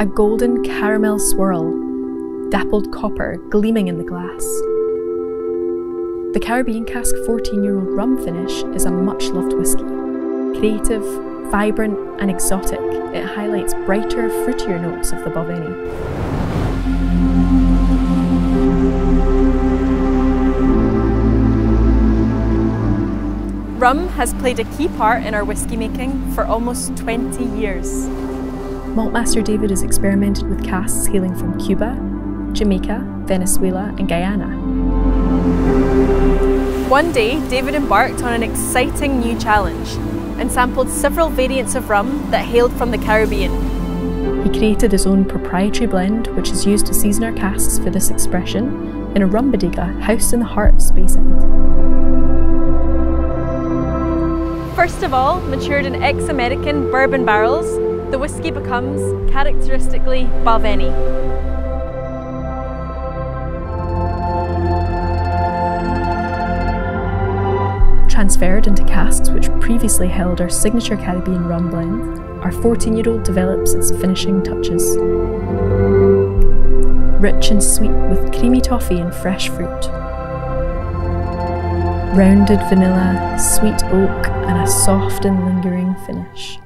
a golden caramel swirl, dappled copper gleaming in the glass. The Caribbean Cask 14 year old rum finish is a much loved whisky. Creative, vibrant, and exotic, it highlights brighter, fruitier notes of the Balvenie. Rum has played a key part in our whisky making for almost 20 years. Maltmaster David has experimented with casks hailing from Cuba, Jamaica, Venezuela, and Guyana. One day, David embarked on an exciting new challenge and sampled several variants of rum that hailed from the Caribbean. He created his own proprietary blend, which is used to season our casks for this expression, in a rum bodega housed in the heart of Speyside. First of all, matured in ex-American bourbon barrels, the whisky becomes characteristically Balvenie. Transferred into casks which previously held our signature Caribbean rum blend, our 14-year-old develops its finishing touches. Rich and sweet with creamy toffee and fresh fruit, rounded vanilla, sweet oak, and a soft and lingering finish.